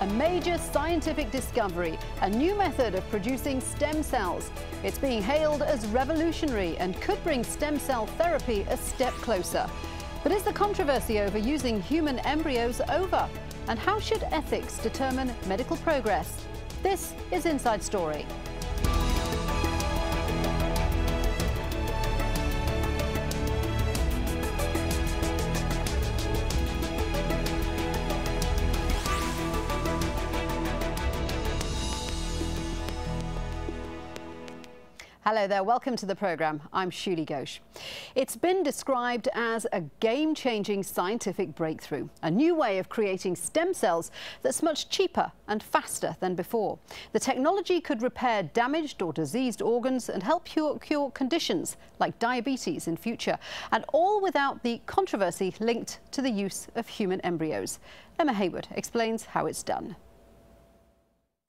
a major scientific discovery, a new method of producing stem cells. It's being hailed as revolutionary and could bring stem cell therapy a step closer. But is the controversy over using human embryos over? And how should ethics determine medical progress? This is Inside Story. Hello there, welcome to the programme. I'm Shuli Ghosh. It's been described as a game-changing scientific breakthrough, a new way of creating stem cells that's much cheaper and faster than before. The technology could repair damaged or diseased organs and help cure, cure conditions like diabetes in future, and all without the controversy linked to the use of human embryos. Emma Hayward explains how it's done.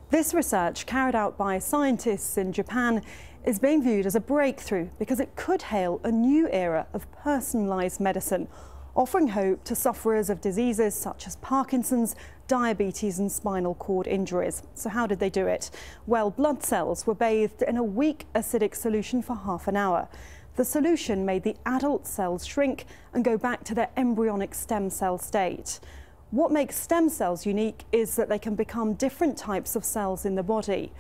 This research, carried out by scientists in Japan, is being viewed as a breakthrough because it could hail a new era of personalised medicine, offering hope to sufferers of diseases such as Parkinson's, diabetes and spinal cord injuries. So how did they do it? Well, blood cells were bathed in a weak acidic solution for half an hour. The solution made the adult cells shrink and go back to their embryonic stem cell state. What makes stem cells unique is that they can become different types of cells in the body.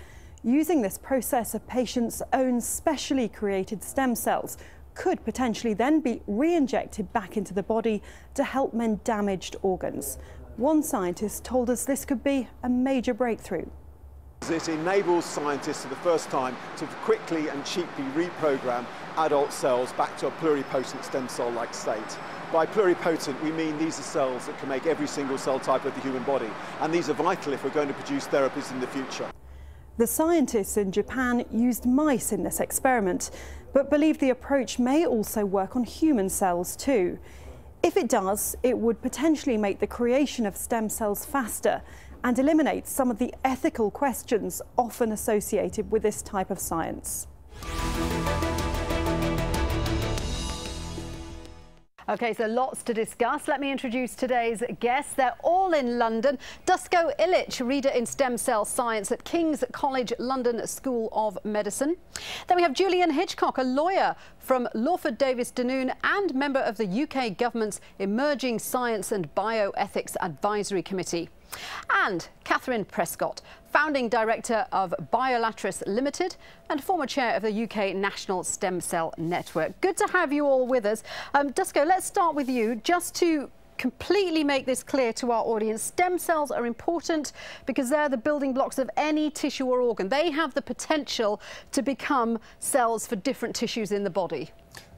Using this process of patients' own specially created stem cells could potentially then be re-injected back into the body to help mend damaged organs. One scientist told us this could be a major breakthrough. It enables scientists for the first time to quickly and cheaply reprogram adult cells back to a pluripotent stem cell-like state. By pluripotent, we mean these are cells that can make every single cell type of the human body, and these are vital if we're going to produce therapies in the future. The scientists in Japan used mice in this experiment, but believe the approach may also work on human cells too. If it does, it would potentially make the creation of stem cells faster and eliminate some of the ethical questions often associated with this type of science. Okay, so lots to discuss. Let me introduce today's guests. They're all in London. Dusko Ilic, reader in stem cell science at King's College London School of Medicine. Then we have Julian Hitchcock, a lawyer from Lawford Davis Denoon and member of the UK government's Emerging Science and Bioethics Advisory Committee. And Catherine Prescott, founding director of Biolatris Limited and former chair of the UK National Stem Cell Network. Good to have you all with us. Um, Dusko, let's start with you just to completely make this clear to our audience. Stem cells are important because they're the building blocks of any tissue or organ. They have the potential to become cells for different tissues in the body.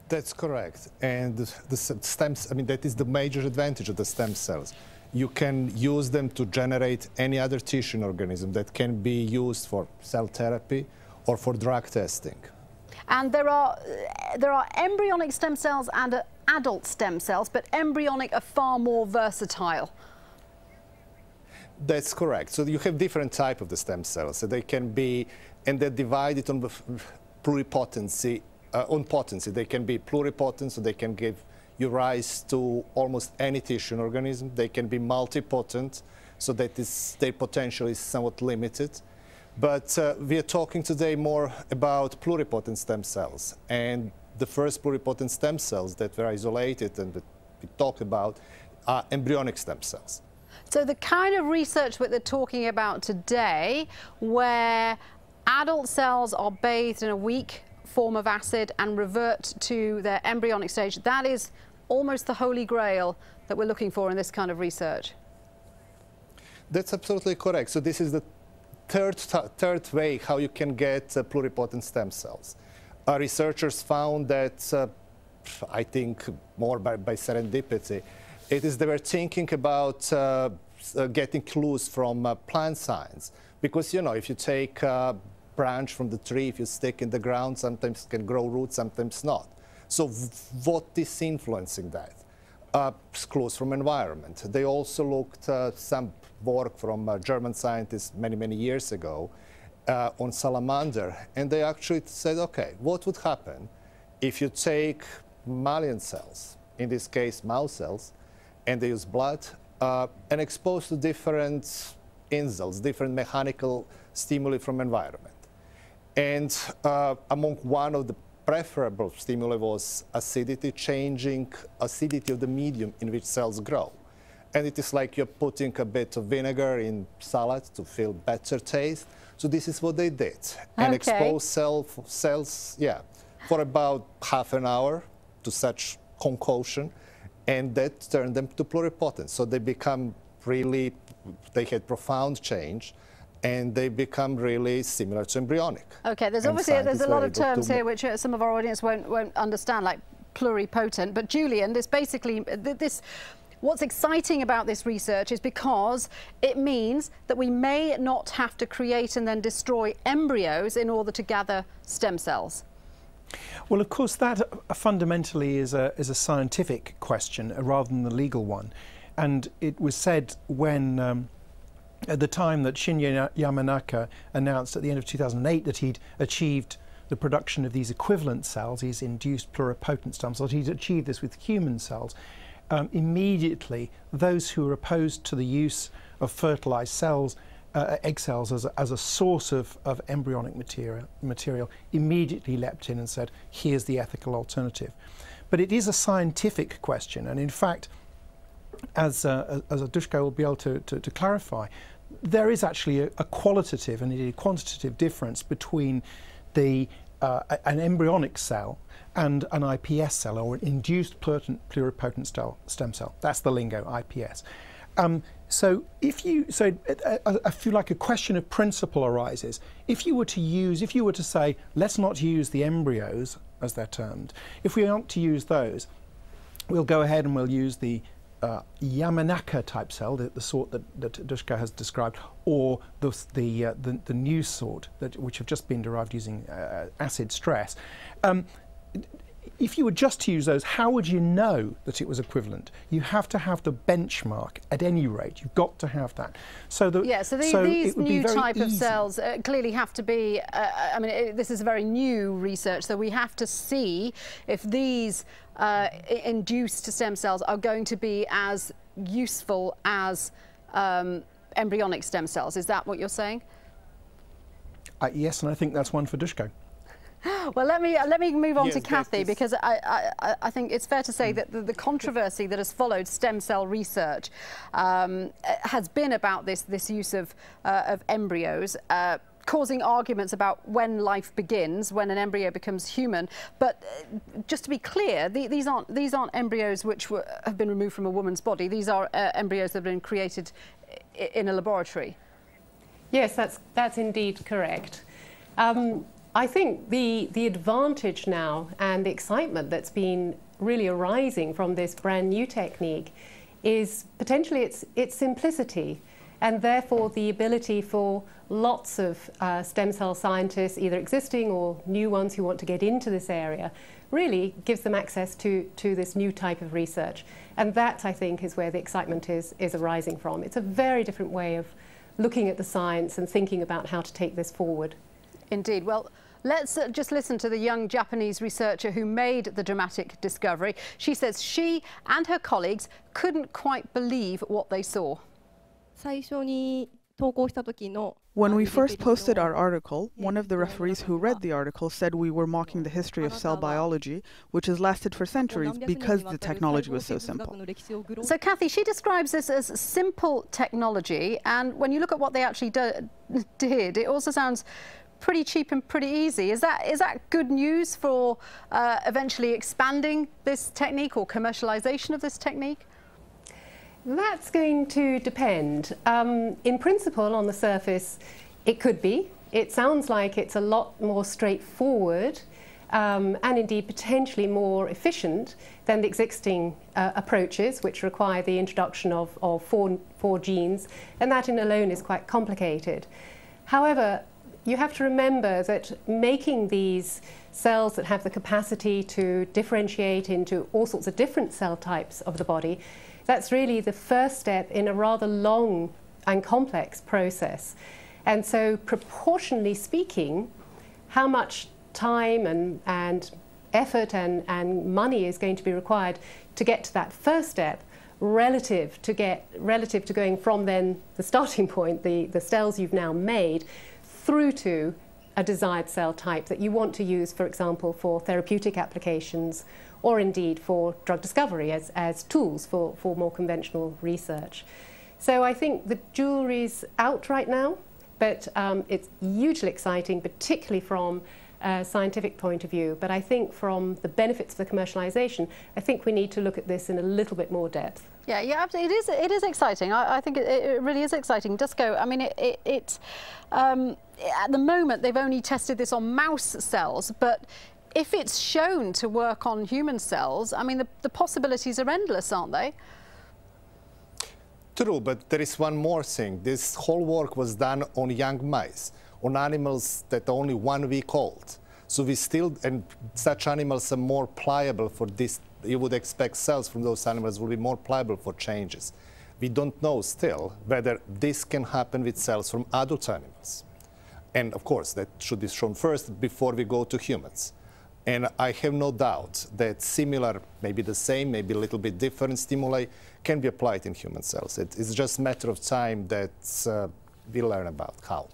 That's correct. And the, stems, I mean, that is the major advantage of the stem cells you can use them to generate any other tissue organism that can be used for cell therapy or for drug testing. And there are, there are embryonic stem cells and uh, adult stem cells, but embryonic are far more versatile. That's correct. So you have different type of the stem cells. So they can be, and they're divided on pluripotency, uh, on potency. They can be pluripotent, so they can give you rise to almost any tissue in organism. They can be multipotent, so that is, their potential is somewhat limited. But uh, we are talking today more about pluripotent stem cells. And the first pluripotent stem cells that were isolated and that we talk about are embryonic stem cells. So the kind of research that they're talking about today, where adult cells are bathed in a weak form of acid and revert to their embryonic stage, that is almost the holy grail that we're looking for in this kind of research. That's absolutely correct. So this is the third, third way how you can get uh, pluripotent stem cells. Our researchers found that, uh, I think more by, by, serendipity, it is they were thinking about uh, uh getting clues from uh, plant science. Because, you know, if you take a branch from the tree, if you stick in the ground, sometimes it can grow roots, sometimes not. So what is influencing that? Uh, clues from environment. They also looked uh, some work from uh, German scientists many, many years ago uh, on salamander, and they actually said, okay, what would happen if you take mammalian cells, in this case mouse cells, and they use blood, uh, and expose to different insults, different mechanical stimuli from environment. And uh, among one of the preferable stimuli was acidity, changing acidity of the medium in which cells grow. And it is like you're putting a bit of vinegar in salad to feel better taste. So this is what they did. And Okay. expose cell, cells, yeah, for about half an hour to such concoction. And that turned them to pluripotent. So they become really, they had profound change. And they become really similar to embryonic. Okay, there's And obviously there's a lot of terms here which uh, some of our audience won't won't understand, like pluripotent. But Julian, this basically this. What's exciting about this research is because it means that we may not have to create and then destroy embryos in order to gather stem cells. Well, of course, that uh, fundamentally is a, is a scientific question uh, rather than the legal one. And it was said when, um, at the time that Shinya Yamanaka announced at the end of 2008 that he'd achieved the production of these equivalent cells, these induced pluripotent stem cells, he'd achieved this with human cells. Um, immediately, those who were opposed to the use of fertilized cells uh, egg cells as a, as a source of, of embryonic material, material immediately leapt in and said, here's the ethical alternative. But it is a scientific question, and in fact, as, uh, as Dusko will be able to, to, to clarify, there is actually a, a qualitative and indeed quantitative difference between the, uh, an embryonic cell and an IPS cell, or an induced pluripotent, stem cell. That's the lingo, IPS. Um, so if you, so I feel like a question of principle arises. If you were to use, if you were to say, let's not use the embryos, as they're termed, if we aren't to use those, we'll go ahead and we'll use the uh, Yamanaka type cell, the, the sort that, that Dusko has described, or the, the, uh, the, the new sort, that, which have just been derived using uh, acid stress. Um, if you were just to use those, how would you know that it was equivalent? You have to have the benchmark at any rate. You've got to have that. So, the, Yeah, so, the, so these it would be new type of cells uh, clearly have to be, uh, I mean, it, this is very new research, so we have to see if these uh, induced stem cells are going to be as useful as um, embryonic stem cells. Is that what you're saying? Uh, yes, and I think that's one for Dusko. Well, let me uh, let me move on Yes, to that Kathy is- because I, I, I- I think it's fair to say that the, the controversy that has followed stem cell research um, uh, has been about this this use of uh, of embryos. Uh, causing arguments about when life begins, when an embryo becomes human. But uh, just to be clear, the, these aren't these aren't embryos which were, have been removed from a woman's body. These are uh, embryos that have been created i- in a laboratory. Yes, that's, that's indeed correct. Um, I think the, the advantage now and the excitement that's been really arising from this brand new technique is potentially its, its simplicity and therefore the ability for lots of uh, stem cell scientists, either existing or new ones who want to get into this area, really gives them access to, to this new type of research. And that, I think, is where the excitement is, is arising from. It's a very different way of looking at the science and thinking about how to take this forward. Indeed. Well, Let's uh, just listen to the young Japanese researcher who made the dramatic discovery. She says she and her colleagues couldn't quite believe what they saw. When we first posted our article, one of the referees who read the article said we were mocking the history of cell biology, which has lasted for centuries because the technology was so simple. So, Kathy, she describes this as simple technology, and when you look at what they actually do, did, it also sounds pretty cheap and pretty easy. Is that is that good news for uh, eventually expanding this technique or commercialization of this technique? That's going to depend. Um, in principle, on the surface, it could be. It sounds like it's a lot more straightforward um, and indeed potentially more efficient than the existing uh, approaches, which require the introduction of, of four, four genes, and that in alone is quite complicated. However, you have to remember that making these cells that have the capacity to differentiate into all sorts of different cell types of the body, that's really the first step in a rather long and complex process. And so, proportionally speaking, how much time and, and effort and, and money is going to be required to get to that first step relative to get relative to going from then the starting point, the, the cells you've now made, through to a desired cell type that you want to use, for example, for therapeutic applications or indeed for drug discovery as, as tools for, for more conventional research. So I think the jury's out right now, but um, it's hugely exciting, particularly from a scientific point of view. But I think from the benefits of the commercialization, I think we need to look at this in a little bit more depth. Yeah, yeah, it is. It is exciting. I, I think it, it, really is exciting. Dusko. I mean, it. it, it um, at the moment, they've only tested this on mouse cells, but if it's shown to work on human cells, I mean, the, the possibilities are endless, aren't they? True, but there is one more thing. This whole work was done on young mice, on animals that are only one week old. So we still, and such animals are more pliable for this. You would expect cells from those animals will be more pliable for changes. We don't know still whether this can happen with cells from adult animals. And of course, that should be shown first before we go to humans. And I have no doubt that similar, maybe the same, maybe a little bit different stimuli can be applied in human cells. It, it's just a matter of time that uh, we learn about how.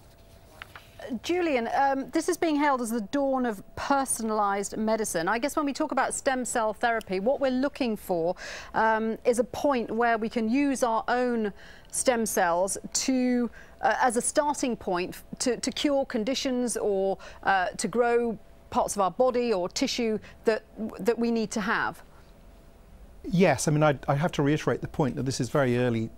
Julian, um, this is being hailed as the dawn of personalised medicine. I guess when we talk about stem cell therapy, what we're looking for um, is a point where we can use our own stem cells to uh, as a starting point to, to cure conditions or uh, to grow parts of our body or tissue that that we need to have. Yes, I mean I, I have to reiterate the point that this is very early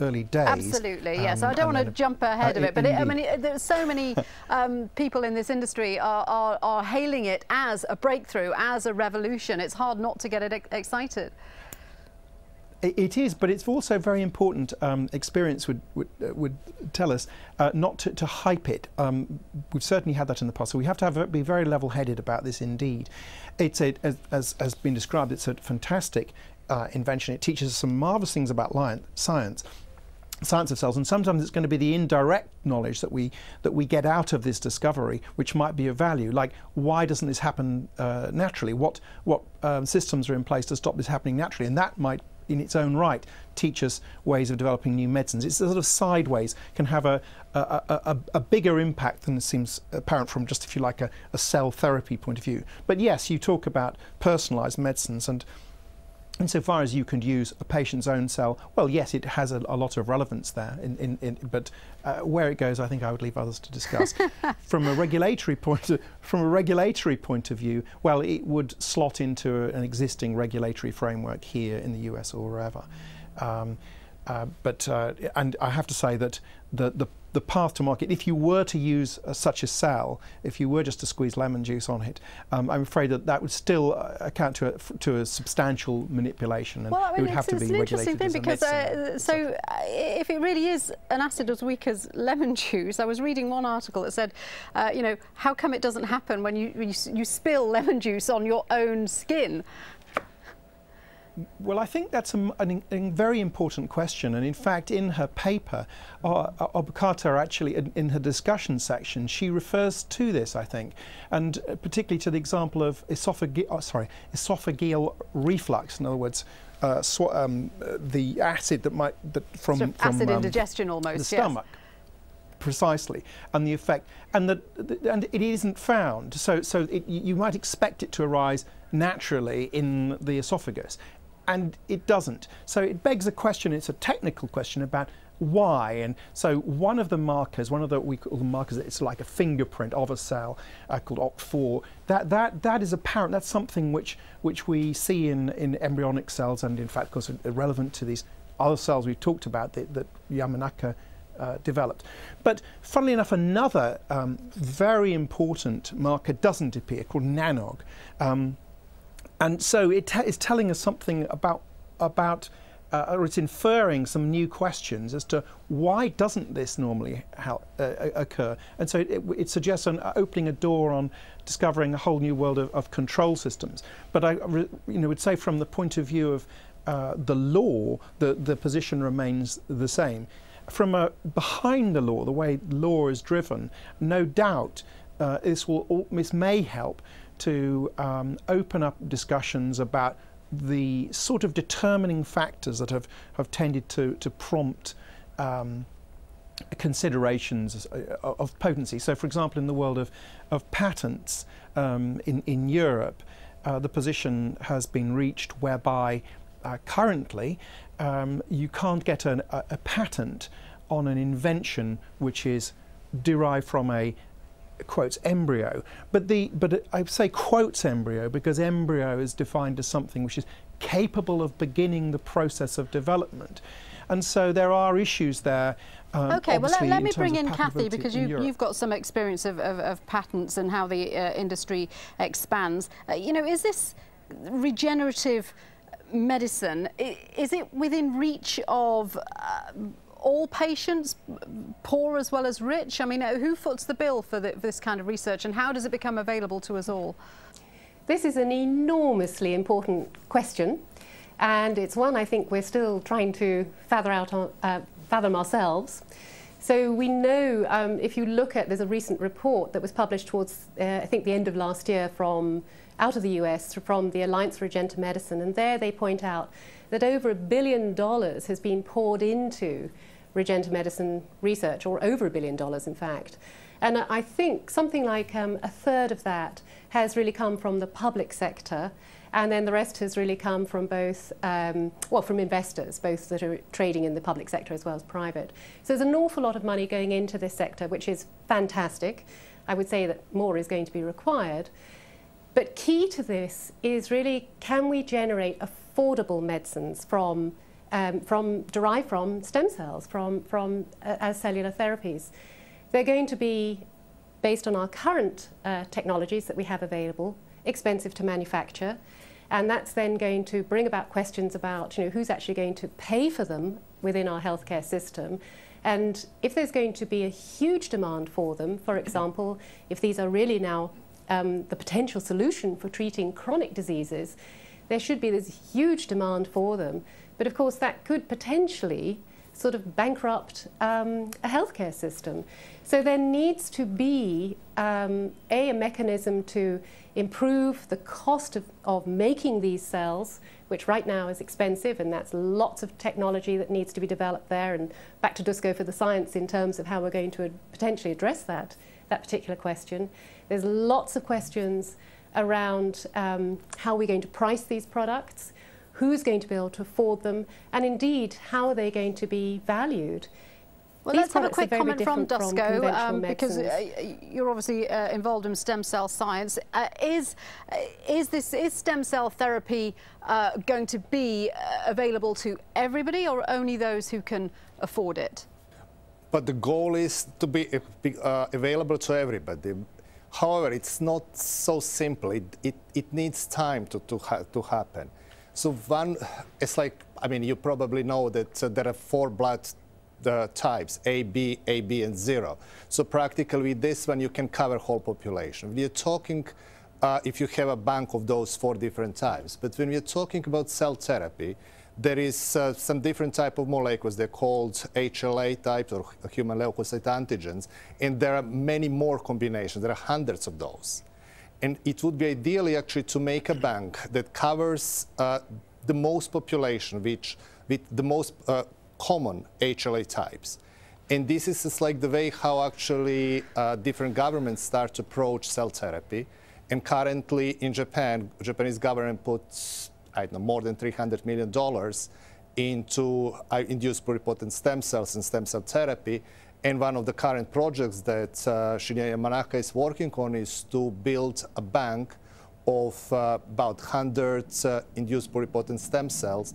early days. Absolutely, yes. Um, I don't want to jump ahead uh, of it, but it, I mean, it, there's so many um, people in this industry are, are, are, hailing it as a breakthrough, as a revolution. It's hard not to get it excited. It is, but it's also very important. Um, experience would would, uh, would tell us uh, not to, to, hype it. Um, we've certainly had that in the past, so we have to have, be very level-headed about this. Indeed, it's a, as, as has been described. It's a fantastic uh, invention. It teaches us some marvelous things about science science of cells and sometimes it's going to be the indirect knowledge that we that we get out of this discovery which might be of value like why doesn't this happen uh, naturally what what um, systems are in place to stop this happening naturally and that might in its own right teach us ways of developing new medicines. It's a sort of sideways, can have a, a, a, a bigger impact than it seems apparent from just, if you like, a, a cell therapy point of view. But yes, you talk about personalised medicines and insofar as you can use a patient's own cell, well, yes, it has a, a lot of relevance there. In, in, in, but uh, where it goes, I think I would leave others to discuss. from a regulatory point, of, from a regulatory point of view, well, it would slot into a, an existing regulatory framework here in the US or wherever. Um, uh, but uh, and I have to say that the, the the path to market, if you were to use uh, such a cell, if you were just to squeeze lemon juice on it, um, I'm afraid that that would still uh, account to a, to a substantial manipulation, and well, I mean, it would have to be regulated. It's an interesting thing because uh, so uh, if it really is an acid as weak as lemon juice, I was reading one article that said, uh, you know, how come it doesn't happen when you, you you spill lemon juice on your own skin? Well, I think that's a, a, a, very important question. And in fact, in her paper, uh, Obokata actually, in, in, her discussion section, she refers to this, I think, and uh, particularly to the example of esophage oh, sorry, esophageal reflux. In other words, uh, um, the acid that might that from, sort of from acid um, indigestion almost the stomach. Yes. Precisely, and the effect, and that, and it isn't found. So, so it, you might expect it to arise naturally in the esophagus and it doesn't. So it begs a question, it's a technical question about why. And so one of the markers, one of the we call the markers, that it's like a fingerprint of a cell uh, called OCT4. That that that is apparent. That's something which which we see in in embryonic cells, and in fact, of course, relevant to these other cells we've talked about that, that Yamanaka. Uh, developed. But funnily enough, another um, very important marker doesn't appear called NANOG. Um, and so it is telling us something about, about uh, or it's inferring some new questions as to why doesn't this normally uh, occur. And so it, it, suggests an, uh, opening a door on discovering a whole new world of, of control systems. But I you know, would say from the point of view of uh, the law, the, the position remains the same. From behind the law, the way law is driven, no doubt uh, this, will, this may help to um, open up discussions about the sort of determining factors that have, have tended to, to prompt um, considerations uh, of potency. So, for example, in the world of, of patents um, in, in Europe, uh, the position has been reached whereby uh, currently um, you can't get an, a, a patent on an invention which is derived from a quotes embryo. But the but I say quotes embryo because embryo is defined as something which is capable of beginning the process of development. And so there are issues there um, okay, well, let, let me bring in Kathy because in you, have got some experience of, of, of, patents and how the uh, industry expands. Uh, you know, is this regenerative medicine, is it within reach of uh, all patients, poor as well as rich? I mean, uh, who foots the bill for, the, for this kind of research and how does it become available to us all? This is an enormously important question and it's one I think we're still trying to fathom, out, uh, fathom ourselves. So we know, um, if you look at, there's a recent report that was published towards, uh, I think, the end of last year from out of the US from the Alliance for Regenerative Medicine, and there they point out that over a billion dollars has been poured into regenerative medicine research, or over a billion dollars, in fact. And I think something like um, a third of that has really come from the public sector, and then the rest has really come from both, um, well, from investors, both that are trading in the public sector as well as private. So there's an awful lot of money going into this sector, which is fantastic. I would say that more is going to be required. But key to this is really can we generate affordable medicines from, um, from derived from stem cells, from, from uh, as cellular therapies? They're going to be based on our current uh, technologies that we have available, expensive to manufacture, and that's then going to bring about questions about you know, who's actually going to pay for them within our healthcare system. And if there's going to be a huge demand for them, for example, if these are really now um, the potential solution for treating chronic diseases, there should be this huge demand for them. But of course, that could potentially sort of bankrupt um, a healthcare system. So there needs to be um, a, a mechanism to improve the cost of, of making these cells, which right now is expensive, and that's lots of technology that needs to be developed there. And back to Dusko for the science in terms of how we're going to potentially address that, that particular question. There's lots of questions around um, how we're going to price these products, who's going to be able to afford them, and indeed, how are they going to be valued. Well, These let's have a quick comment from Dusko, um, because uh, you're obviously uh, involved in stem cell science. Uh, is uh, is this is stem cell therapy uh, going to be uh, available to everybody, or only those who can afford it? But the goal is to be, be available to everybody. However, it's not so simple. It, it, it needs time to, to, ha to happen. So one, it's like, I mean, you probably know that uh, there are four blood uh, types, A, B, A, B, and zero. So practically with this one, you can cover whole population. We're talking uh, if you have a bank of those four different types. But when we're talking about cell therapy, there is uh, some different type of molecules. They're called HLA types or human leukocyte antigens, and there are many more combinations. There are hundreds of those. And it would be ideally actually to make a bank that covers uh, the most population, which with the most uh, common HLA types. And this is like the way how actually uh, different governments start to approach cell therapy. And currently in Japan, Japanese government puts I don't know, more than $300 million into uh, induced pluripotent stem cells and stem cell therapy. And one of the current projects that uh, Shinya Yamanaka is working on is to build a bank of uh, about 100 uh, induced pluripotent stem cells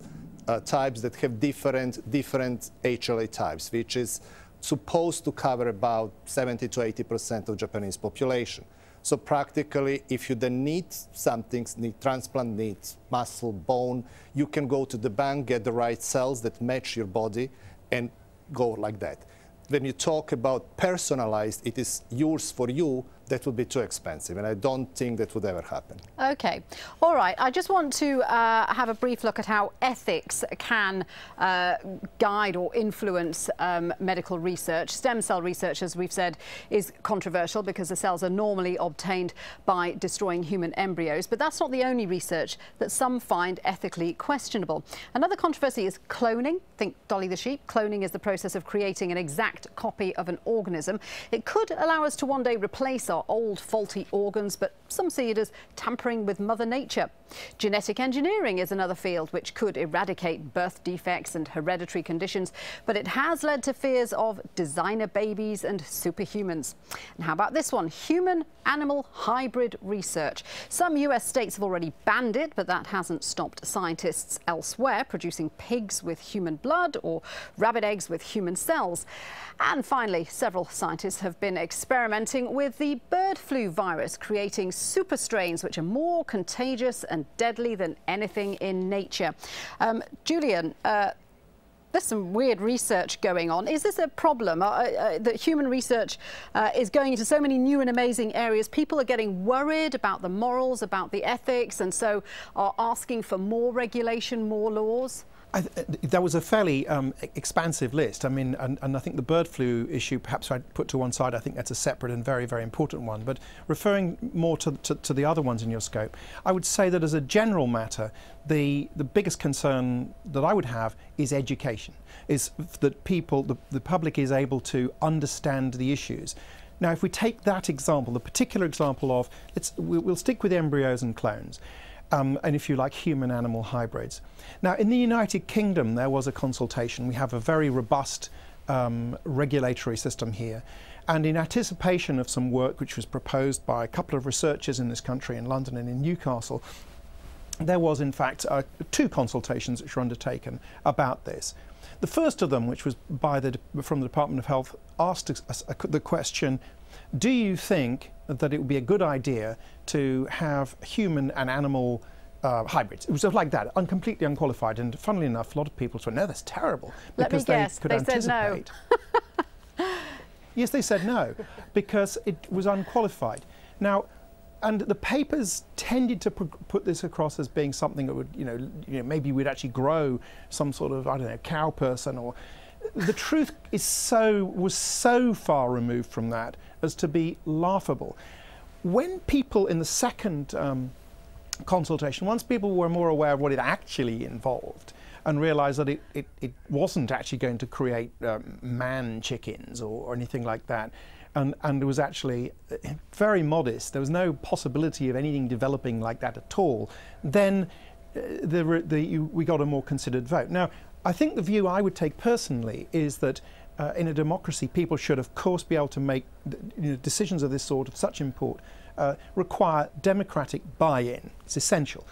uh, types that have different, different HLA types, which is supposed to cover about 70 to 80% of Japanese population. So practically, if you then need something, need transplant, need muscle, bone, you can go to the bank, get the right cells that match your body, and go like that. When you talk about personalized, it is yours for you, that would be too expensive, and I don't think that would ever happen. Okay. All right. I just want to uh, have a brief look at how ethics can uh, guide or influence um, medical research. Stem cell research, as we've said, is controversial because the cells are normally obtained by destroying human embryos. But that's not the only research that some find ethically questionable. Another controversy is cloning. Think Dolly the sheep. Cloning is the process of creating an exact copy of an organism. It could allow us to one day replace our old faulty organs, but some see it as tampering with Mother Nature. Genetic engineering is another field which could eradicate birth defects and hereditary conditions, but it has led to fears of designer babies and superhumans. And how about this one? Human animal hybrid research. Some US states have already banned it, but that hasn't stopped scientists elsewhere producing pigs with human blood or rabbit eggs with human cells. And finally, several scientists have been experimenting with the bird flu virus, creating super strains which are more contagious and deadly than anything in nature. Um, Julian, uh, there's some weird research going on. Is this a problem uh, uh, that human research uh, is going into so many new and amazing areas? People are getting worried about the morals, about the ethics, and so are asking for more regulation, more laws? Th that was a fairly um, expansive list. I mean, and, and, I think the bird flu issue, perhaps I'd put to one side, I think that's a separate and very, very important one. But referring more to, to, to, the other ones in your scope, I would say that as a general matter, the, the biggest concern that I would have is education, is that people, the, the public is able to understand the issues. Now, if we take that example, the particular example of, let's, we'll stick with embryos and clones um, and if you like, human animal hybrids. Now, in the United Kingdom, there was a consultation. We have a very robust um, regulatory system here. And in anticipation of some work which was proposed by a couple of researchers in this country, in London and in Newcastle, there was, in fact, uh, two consultations which were undertaken about this. The first of them, which was by the, from the Department of Health, asked a, a, the question, do you think that it would be a good idea to have human and animal uh, hybrids. It was like that, un completely unqualified. And funnily enough, a lot of people said, no, that's terrible. Because they guess, could they anticipate. Said no. yes, they said no, because it was unqualified. Now, and the papers tended to put this across as being something that would, you know, you know, maybe we'd actually grow some sort of, I don't know, cow person or. The truth is so was so far removed from that as to be laughable. When people in the second um, consultation, once people were more aware of what it actually involved, and realized that it, it, it wasn't actually going to create um, man chickens or, or, anything like that. And, and it was actually uh, very modest. There was no possibility of anything developing like that at all. Then uh, the, the, we got a more considered vote. Now, I think the view I would take personally is that uh, in a democracy, people should, of course, be able to make you know, decisions of this sort of such import uh, require democratic buy-in. It's essential.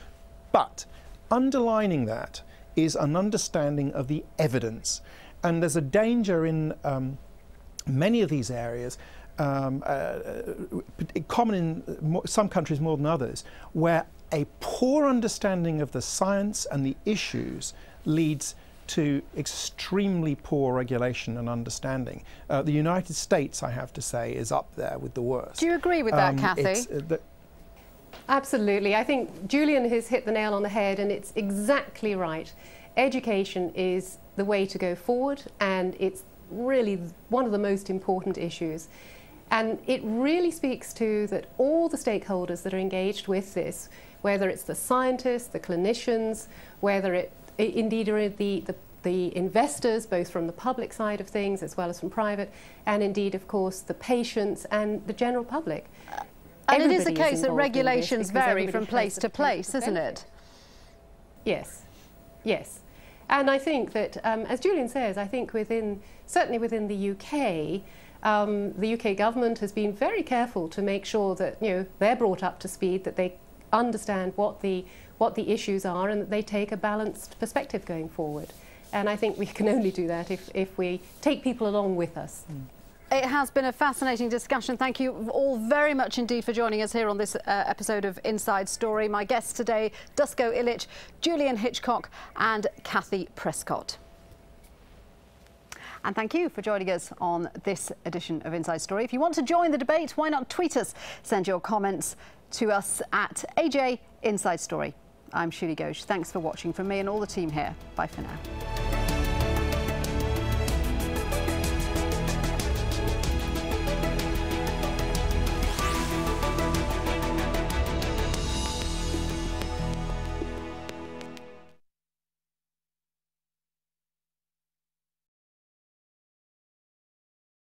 But underlining that is an understanding of the evidence. And there's a danger in um, many of these areas, um, uh, uh common in some countries more than others, where a poor understanding of the science and the issues leads to extremely poor regulation and understanding. Uh, the United States, I have to say, is up there with the worst. Do you agree with that, um, Kathy? Uh, Absolutely. I think Julian has hit the nail on the head, and it's exactly right. Education is the way to go forward, and it's really one of the most important issues. And it really speaks to that all the stakeholders that are engaged with this, whether it's the scientists, the clinicians, whether it indeed are the, the, the investors, both from the public side of things as well as from private, and indeed, of course, the patients and the general public. Uh, and it is the case that regulations vary from place to place, isn't it? Yes, yes. And I think that, um, as Julian says, I think within, certainly within the UK, um, the UK government has been very careful to make sure that you know they're brought up to speed, that they understand what the what the issues are and that they take a balanced perspective going forward. And I think we can only do that if, if we take people along with us. Mm. It has been a fascinating discussion. Thank you all very much indeed for joining us here on this uh, episode of Inside Story. My guests today, Dusko Ilic, Julian Hitchcock and Kathy Prescott. And thank you for joining us on this edition of Inside Story. If you want to join the debate, why not tweet us? Send your comments to us at AJ Inside Story. I'm Shuli Ghosh. Thanks for watching from me and all the team here. Bye for now.